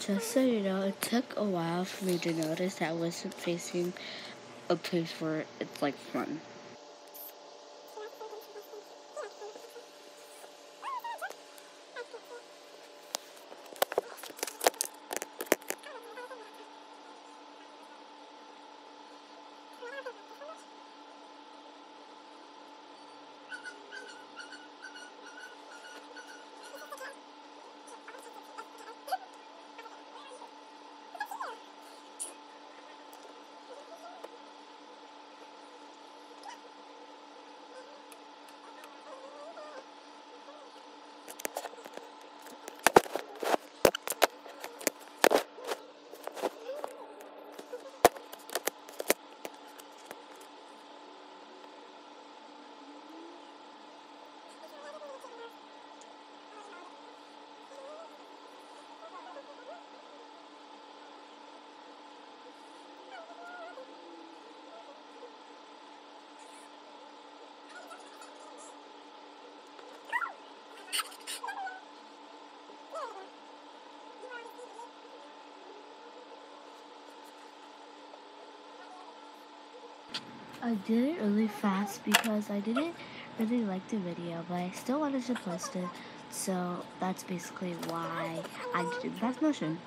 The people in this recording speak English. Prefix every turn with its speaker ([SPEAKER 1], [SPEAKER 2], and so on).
[SPEAKER 1] Just so you know, it took a while for me to notice that I wasn't facing a place where it's like fun. I did it really fast because I didn't really like the video, but I still wanted to post it, so that's basically why I did the fast motion.